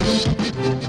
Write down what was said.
Yeah.